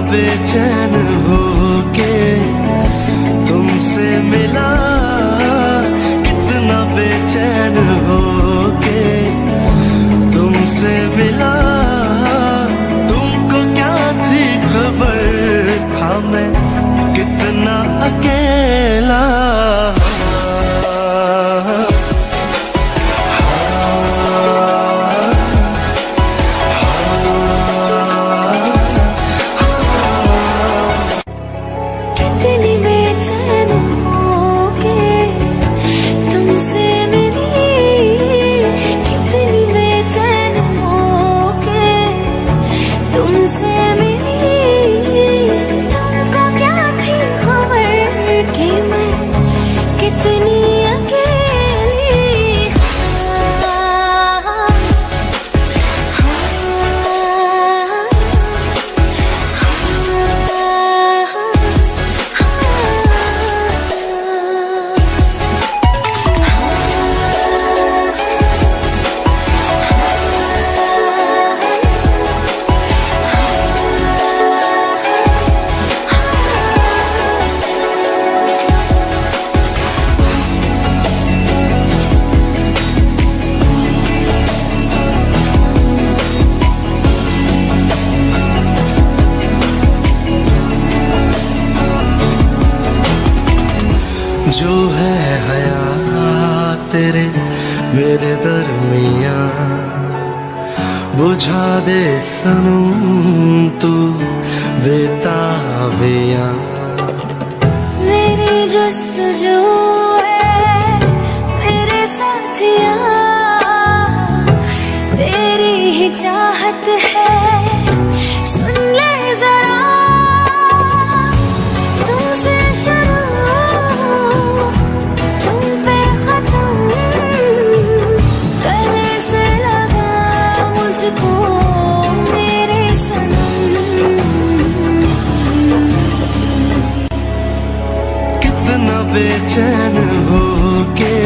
बेचैन हो। तुमसे जो है हया तेरे मेरे दरमिया, बुझा दे सनम तू बेताबिया। मेरी जस्तजू है, मेरे साथिया, तेरी ही चाहत है। कितना बेचैन हो के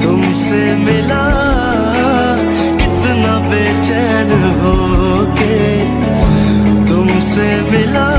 तुमसे मिला। कितना बेचैन हो के तुमसे मिला।